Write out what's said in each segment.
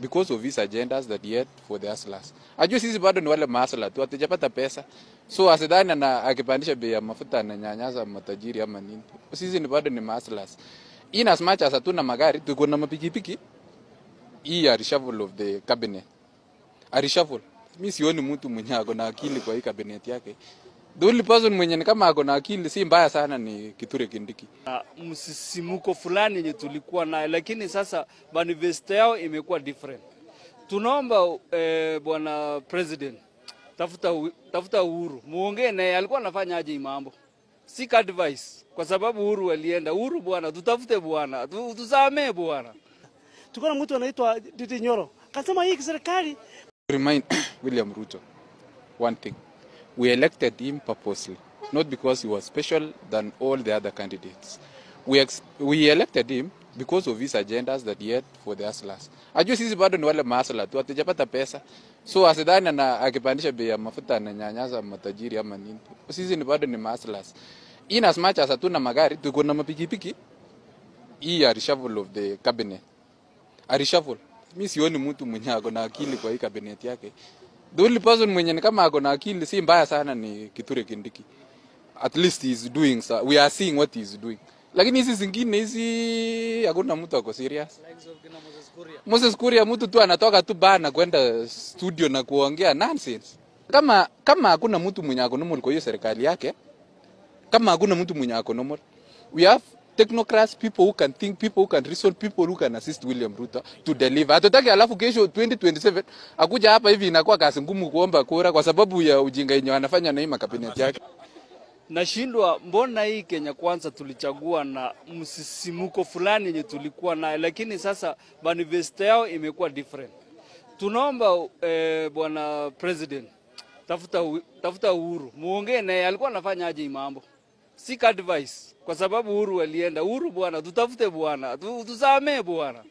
because of his agendas that he had for the hustlers. Ajua sisi bado ni wale mahasla tu, hatujapata pesa. So asidhani na akipandisha bei ya mafuta ananyanyasa matajiri ama nini. Sisi ni bado ni mahaslas. In as much as hatuna magari, tuko na mapikipiki. Hii ya reshuffle of the cabinet. A reshuffle. Mimi sioni mtu mwenye ako na akili kwa hii cabinet yake. The only person mwenye ni kama ako na akili si mbaya sana ni Kithure Kindiki. Uh, msisimuko fulani yenye tulikuwa nayo, lakini sasa manifesto yao imekuwa different. Tunaomba eh, bwana president, tafuta tafuta Uhuru, muongee naye, alikuwa anafanya aje mambo, seek advice, kwa sababu Uhuru alienda. Uhuru bwana, tutafute bwana, tu- tusamee bwana. tuko na mtu anaitwa Didi Nyoro kasema hii serikali remind William Ruto one thing. We elected him purposely, not because he was special than all the other candidates. We, ex we elected him because of his agendas that he had for the hustlers. Ajua sisi bado ni wale mahasla tu, hatujapata pesa. So asidhani na akipandisha bei ya mafuta ananyanyasa matajiri ama nini. Sisi ni bado ni mahaslas. In as much as hatuna magari, tuko na mapikipiki. Hii ya reshuffle of the cabinet a reshuffle. Mimi sioni mtu mwenye ako na akili kwa hii cabinet yake. The only person mwenye ni kama ako na akili si mbaya sana ni Kithure Kindiki. At least he is doing so. We are seeing what he is doing. Lakini hizi zingine hizi hakuna mtu ako serious. Moses Kuria mtu tu anatoka tu bana kwenda studio na kuongea nonsense. Kama kama hakuna mtu mwenye ako normal kwa hiyo serikali yake, kama hakuna mtu mwenye ako normal, we have technocrats, people who can think, people who can reason, people who can assist William Ruto to deliver. Hatutaki alafu kesho 2027 akuja hapa hivi inakuwa kazi ngumu kuomba kura kwa sababu ya ujinga yenye wanafanya na hii makabineti yake. Nashindwa, mbona hii Kenya Kwanza tulichagua na msisimuko fulani yenye tulikuwa nayo, lakini sasa manifesto yao imekuwa different. Tunaomba eh, bwana president, tafuta tafuta Uhuru, muongee naye, alikuwa anafanya aje mambo, seek advice, kwa sababu Uhuru alienda. Uhuru bwana, tutafute bwana, tu- tusamee bwana.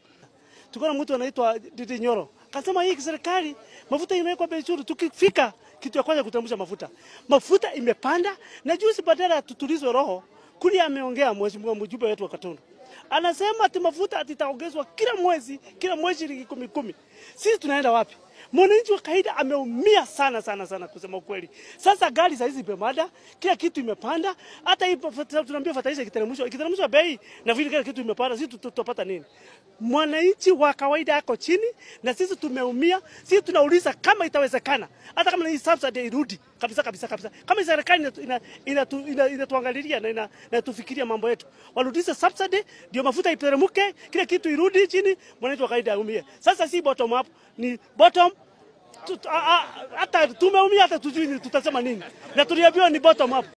tuko na mtu anaitwa Didi Nyoro kasema hii serikali mafuta imewekwa bei nzuri, Tukifika kitu ya kwanza kutambulisha mafuta, mafuta imepanda, na juzi badala ya tutulizwe roho kuli ameongea mheshimiwa mjumbe wetu wa Katundu anasema ati mafuta ati itaongezwa kila mwezi kila mwezi shilingi kumi kumi. Sisi tunaenda wapi? Mwananchi wa kawaida ameumia sana sana sana, kusema ukweli. Sasa gari za hizi pemada, kila kitu imepanda, hata fata- tunaambia fataiza ikiteremshwa ikiteremshwa bei na vile kila kitu imepanda, sisi tutapata nini? Mwananchi wa kawaida ako chini na sisi tumeumia. Sisi tunauliza kama itawezekana, hata kama hii subsidy irudi kabisa kabisa kabisa, kama serikali inatu- ina- inatu- ina- inatuangalilia na ina- inatufikiria mambo yetu, warudishe subsidy ndio mafuta iteremke, kila kitu irudi chini, mwananchi wa kawaida aumie. Sasa si bottom up, ni bottom hata tumeumia, hata tujui tutasema nini, na tuliambiwa ni bottom up.